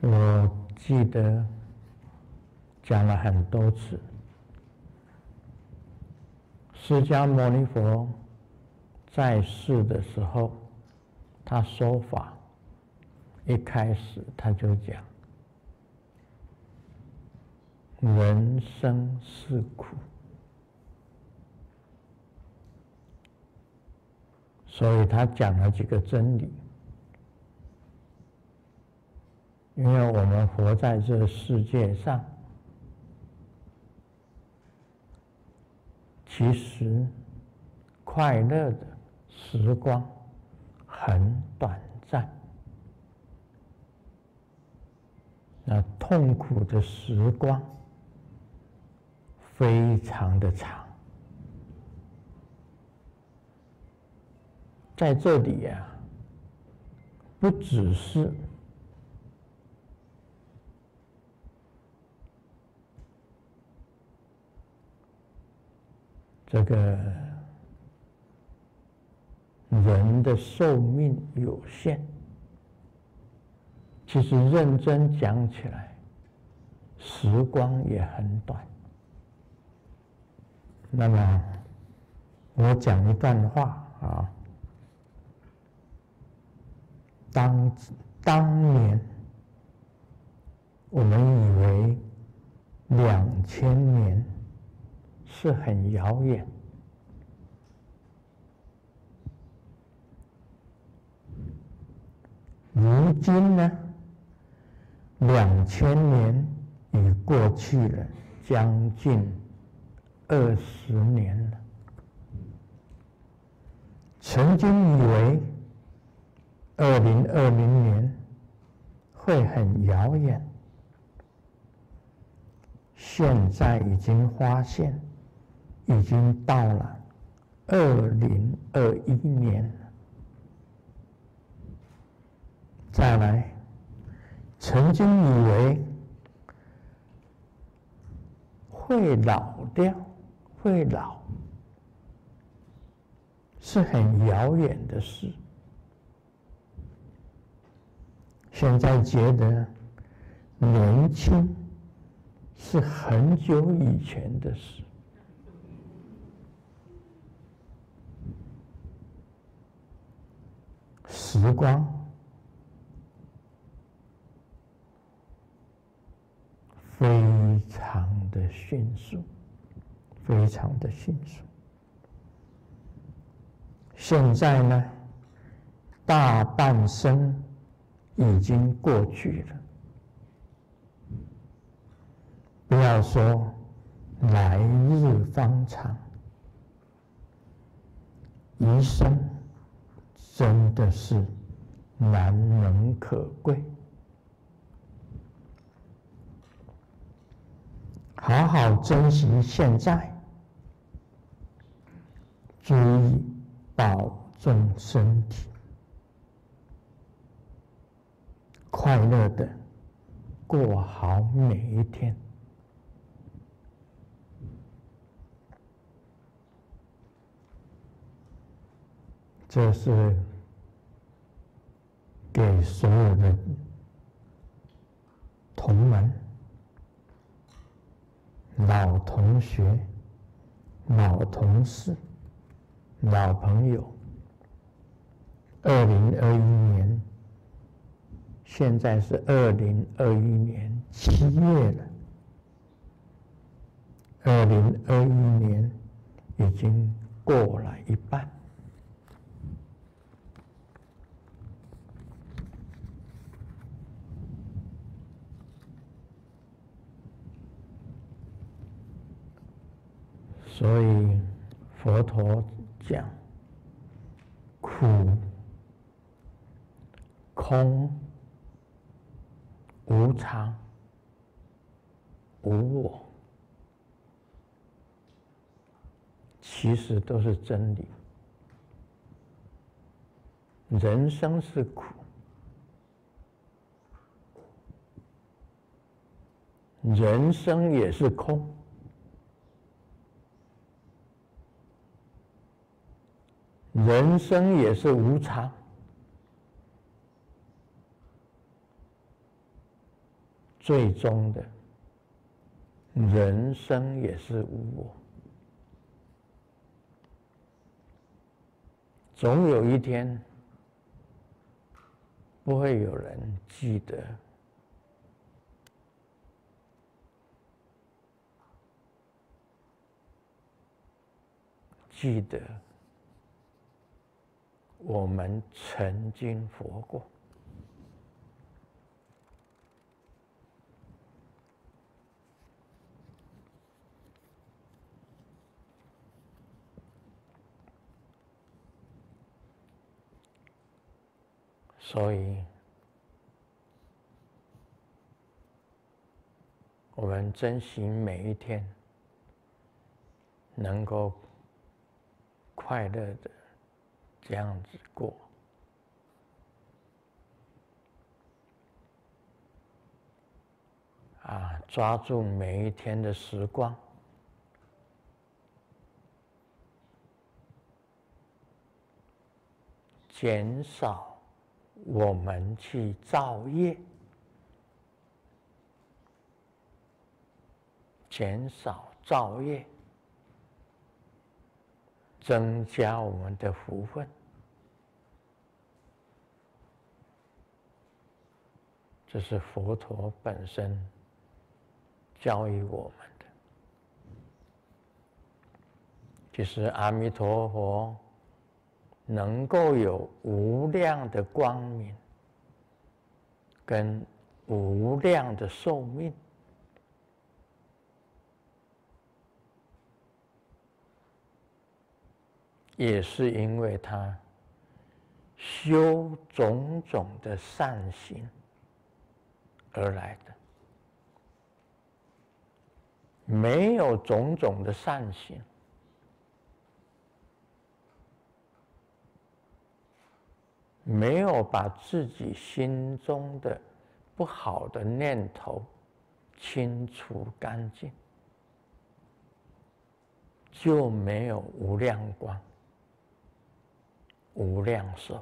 我记得讲了很多次，释迦牟尼佛在世的时候，他说法一开始他就讲。人生是苦，所以他讲了几个真理。因为我们活在这世界上，其实快乐的时光很短暂，那痛苦的时光。非常的长，在这里呀，不只是这个人的寿命有限，其实认真讲起来，时光也很短。那么，我讲一段话啊。当当年，我们以为两千年是很遥远，如今呢，两千年已过去了，将近。二十年了，曾经以为二零二零年会很遥远，现在已经发现，已经到了二零二一年。再来，曾经以为会老掉。会老是很遥远的事，现在觉得年轻是很久以前的事，时光非常的迅速。非常的迅速。现在呢，大半生已经过去了。不要说来日方长，一生真的是难能可贵。好好珍惜现在。注意保重身体，快乐的过好每一天。这是给所有的同门、老同学、老同事。老朋友，二零二一年，现在是二零二一年七月了。二零二一年已经过了一半，所以佛陀。讲苦、空、无常、无我，其实都是真理。人生是苦，人生也是空。人生也是无常，最终的人生也是无我。总有一天，不会有人记得。记得我们曾经活过，所以我们珍惜每一天，能够。快乐的这样子过。啊，抓住每一天的时光，减少我们去造业，减少造业。增加我们的福分，这是佛陀本身教育我们的。其实阿弥陀佛能够有无量的光明，跟无量的寿命。也是因为他修种种的善行而来的，没有种种的善行，没有把自己心中的不好的念头清除干净，就没有无量光。无量寿，